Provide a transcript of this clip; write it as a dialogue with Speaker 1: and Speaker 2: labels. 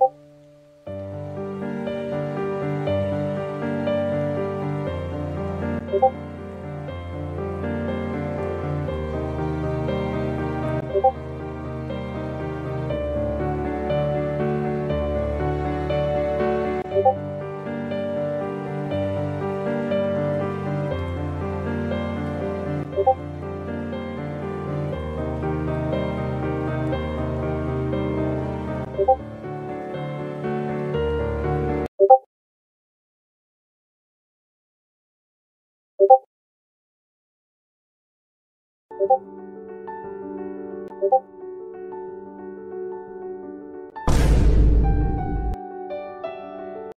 Speaker 1: you you